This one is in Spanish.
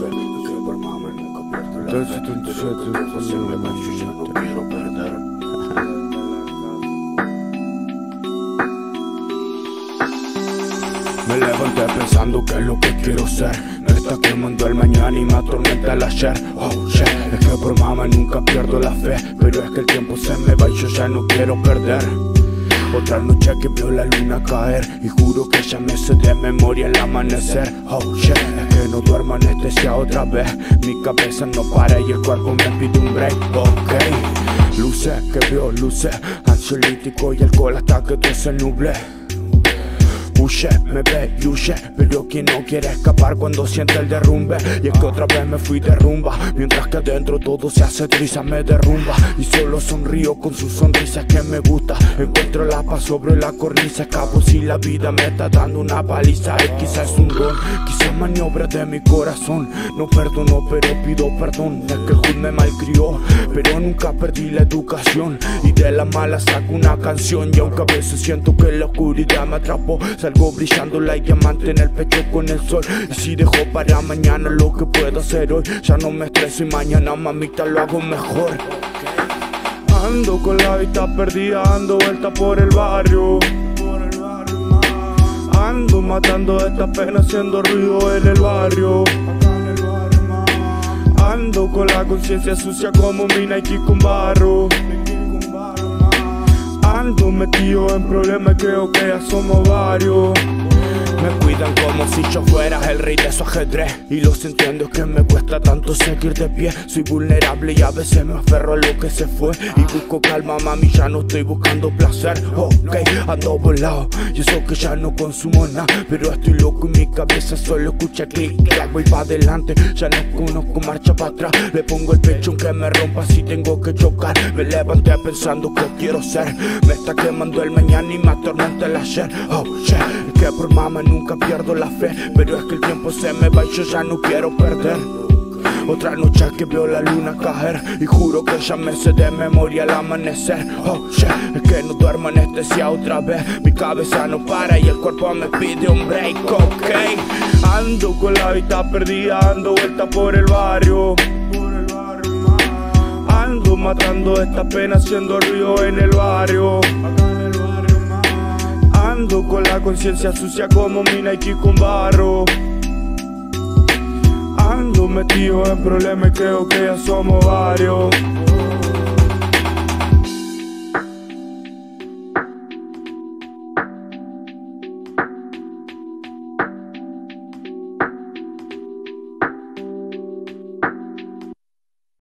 Me levanté pensando que es lo que quiero ser. Me está quemando el mañana y me atormenta el ayer. Oh shit, es que por mamá nunca pierdo la fe Pero es que el tiempo se me va y yo ya no quiero perder otra noche que veo la luna caer Y juro que ya me sé de memoria el amanecer. Oh shit, que no duermo anestesia otra vez. Mi cabeza no para y el cuerpo me pide un break. Ok, luces que veo luces. Ansiolítico y alcohol hasta que todo se nuble Huye, me ve y huye Pero quien no quiere escapar cuando siente el derrumbe. Y es que otra vez me fui de rumba Mientras que adentro todo se hace trisa, me derrumba. Y solo sonrío con su sonrisa que me gusta. Encuentro la paz sobre la cornisa Escapo si la vida me está dando una paliza. Y quizás es un don, quizás maniobra de mi corazón. No perdono pero pido perdón Es que el me malcrió Pero nunca perdí la educación. Y de la mala saco una canción Y aunque a veces siento que la oscuridad me atrapó Salgo brillando la diamante en el pecho con el sol. Y si dejo para mañana lo que puedo hacer hoy Ya no me estreso y mañana mamita lo hago mejor. Ando con la vista perdida, ando vuelta por el barrio. Ando matando esta pena haciendo ruido en el barrio. Ando con la conciencia sucia como mi Nike con barro Ando metido en problemas, creo que ya somos varios. Me cuidan como si yo fuera el rey de su ajedrez. Y los entiendo es que me cuesta tanto seguir de pie. Soy vulnerable y a veces me aferro a lo que se fue. Y busco calma, mami, ya no estoy buscando placer. Ok, ando volado y eso que ya no consumo nada. Pero estoy loco y mi cabeza solo escucha clic, clac, voy pa' adelante Ya no conozco marcha para atrás. Le pongo el pecho aunque me rompa si tengo que chocar. Me levanté pensando que quiero ser. Me está quemando el mañana y me atormenta el ayer. Oh shit, es que por mamá nunca pierdo la fe Pero es que el tiempo se me va y yo ya no quiero perder. Otra noche que veo la luna caer Y juro que ya me sé de memoria al amanecer. Oh shit, es que no duermo anestesia otra vez. Mi cabeza no para y el cuerpo me pide un break, ok. Ando con la vista perdida, ando vuelta por el barrio. Ando matando esta pena haciendo ruido en el barrio Con la conciencia sucia como mi Nike con barro. Ando metido en problemas y creo que ya somos varios